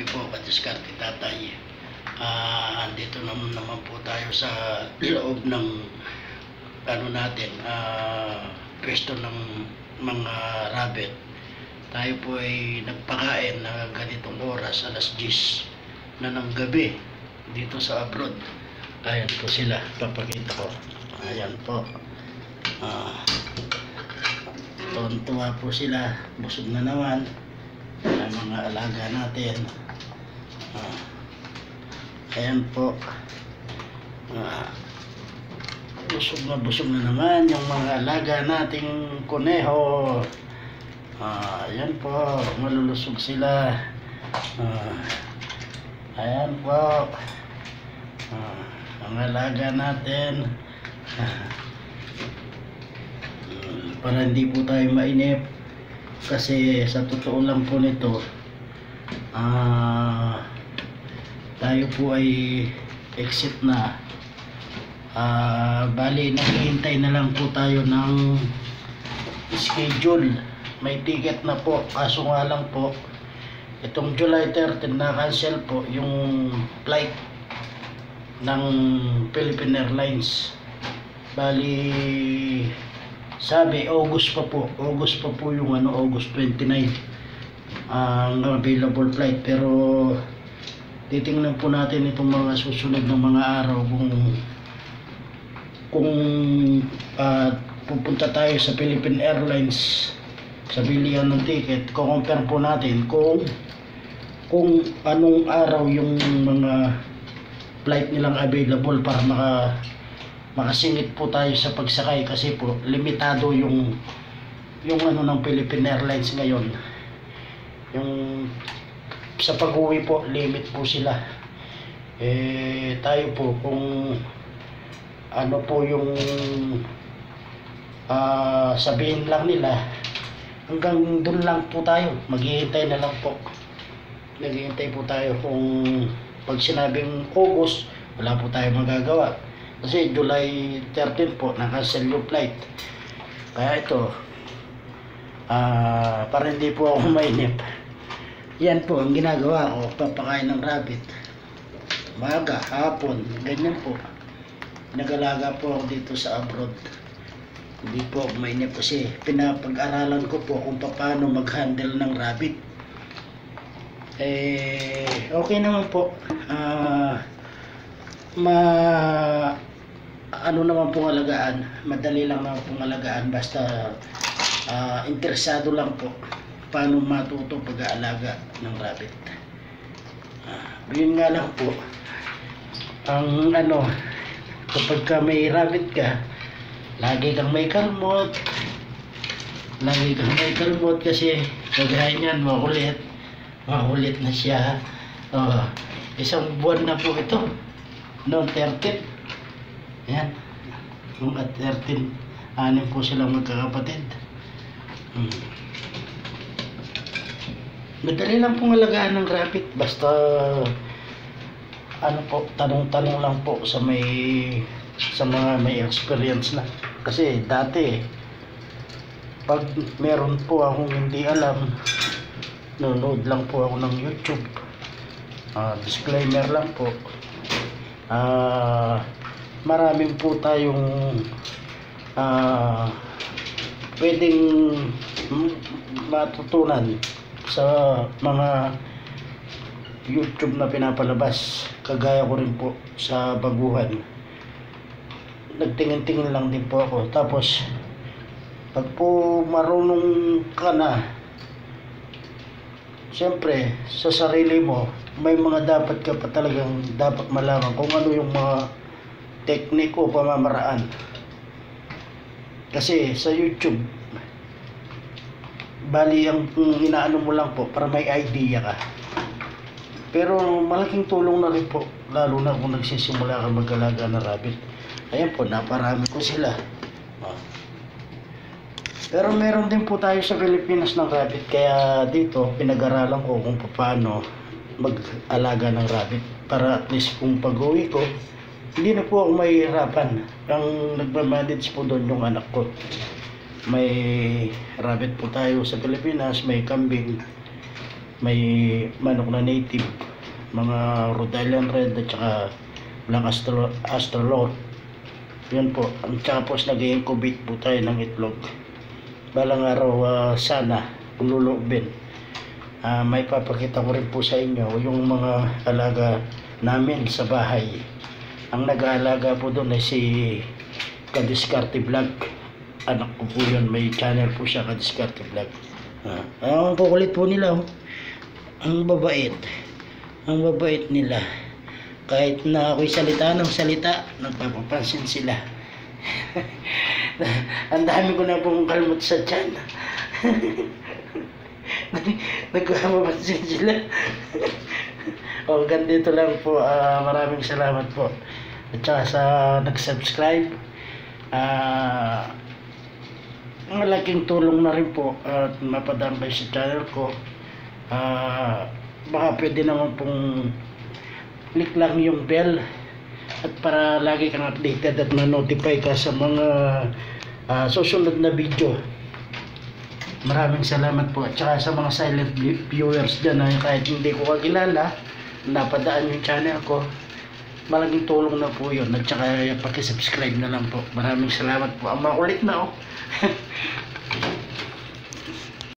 Rapi po, Kadiskarte Tatay. Ah, andito naman, naman po tayo sa loob ng ano natin, ah, pwesto ng mga rabbit. Tayo po ay nagpakain na ganitong oras, alas 10 na ng gabi dito sa abroad. Ayan po sila, papakita ko. Ayan po. Ah, tuwa po sila, busog na naman ang mga alaga natin. Ayan po. Ah, busog na busog na naman yung mga alaga nating kuneho. Ah, ayan po, malulusog sila. Ah, ayan po. Ah, ang alaga natin. Mm, para hindi po tayo mainip kasi sa totoo lang po nito ah tayo po ay exit na. Ah bali naghihintay na lang po tayo ng schedule. May ticket na po. Kaso nga lang po itong July 13 na cancel po yung flight ng Philippine Airlines. Bali sabi August pa po. August pa po yung ano August 29 ang available flight. Pero titingnan po natin itong mga susunod ng mga araw kung kung ah, pupunta tayo sa Philippine Airlines sa bilihan ng ticket. Kukompare po natin kung kung anong araw yung mga flight nilang available para maka makasingit po tayo sa pagsakay kasi po limitado yung yung ano ng Philippine Airlines ngayon. Yung sa pag-uwi po limit po sila. Eh tayo po kung ano po yung ah, sabihin lang nila hanggang doon lang po tayo maghihintay na lang po. Naghihintay po tayo kung pag sinabing August wala po tayo magagawa. Kasi July 13 po nakancel yung flight. Kaya ito ah para hindi po ako mainip yan po ang ginagawa ko papakain ng rabbit. Maga, hapon, ganyan po. Nagalaga po ako dito sa abroad. Hindi po ako mainip kasi pinapag-aralan ko po kung paano mag-handle ng rabbit. Eh okay naman po. Ah ma ano naman pong alagaan? Madali lang naman pong alagaan basta ah, interesado lang po paano matuto pag-aalaga ng rabbit. Ah, yun nga lang po. Ang ano kapag ka may rabbit ka lagi kang may kalmot. Lagi kang may kalmot kasi kagaya niyan makulit. Makulit na siya. Oh, isang buwan na po ito. Noong 13 yan noong at 13 anim po silang magkakapatid madali lang pong alagaan ng rabbit basta ano po tanong-tanong lang po sa may sa mga may experience na. Kasi dati pag meron po akong hindi alam nanonood lang po ako ng YouTube. Ah, disclaimer lang po. Ah, maraming po tayong ah, pwedeng matutunan sa mga YouTube na pinapalabas. Kagaya ko rin po sa baguhan. Nagtingin-tingin lang din po ako. Tapos pag po marunong ka na siyempre sa sarili mo may mga dapat ka pa talagang dapat malaman kung ano yung mga teknik o pamamaraan. Kasi sa YouTube bali ang inaano mo lang po para may idea ka. Pero malaking tulong na rin po lalo na kung nagsisimula ka mag-alaga ng rabbit. Ayan po naparami ko sila. Ah. pero meron din po tayo sa Pilipinas ng rabbit kaya dito pinag-aralan ko kung paano mag-alaga ng rabbit para at least kung pag-uwi ko hindi na po ako mahihirapan. Ang nagmamanage po doon yung anak ko may rabbit po tayo sa Pilipinas may kambing may manok na native mga Rhode Island Red at saka Black Astro Astrolot yun po. Ang po nag-incubate po tayo ng itlog. Balang araw ah, sana kung lulubin. Ah, may papakita ko rin po sa inyo yung mga alaga namin sa bahay. Ang nag-aalaga po doon ay si Kadiskarte Vlog anak ko po yun. May channel po siya Kadiskarte Vlog. Ah, ang kukulit po nila oh. ang babait. Ang babait nila. Kahit na ako'y salita ng salita nagpapapansin sila. Ang dami ko na pong kalmot sa tiyan. Nagpapapansin sila. O ganito lang po. Ah, maraming salamat po. At saka sa nag-subscribe. Ah malaking tulong na rin po at mapadambay sa channel ko. Ah baka pwede naman pong click lang yung bell at para lagi kang updated at ma-notify ka sa mga ah, susunod na video. Maraming salamat po. At saka sa mga silent vi- viewers dyan na kahit hindi ko kakilala napadaan yung channel ko malaking tulong na po yun. At saka pakisubscribe na lang po. Maraming salamat po. Ang makulit na oh